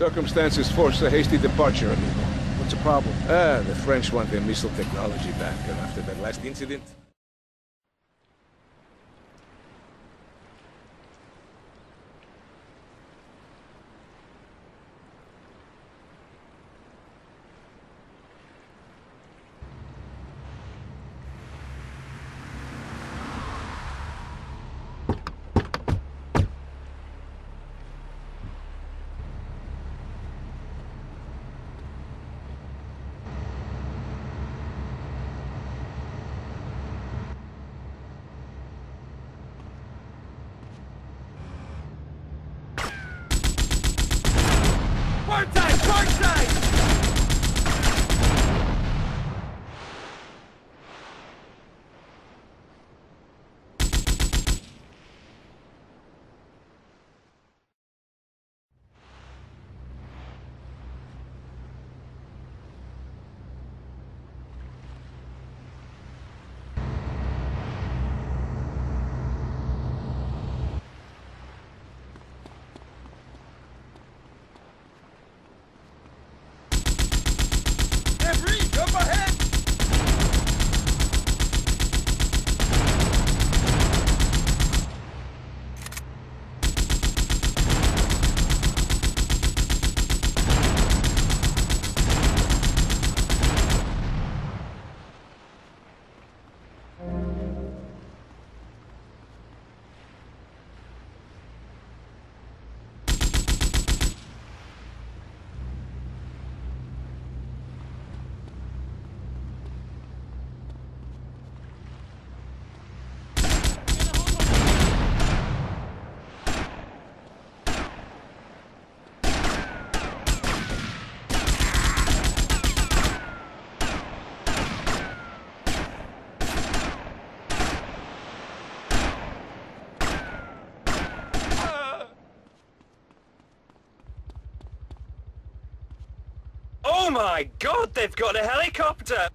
Circumstances forced a hasty departure, amigo. What's the problem? Ah, the French want their missile technology back, and after that last incident... my god, they've got a helicopter!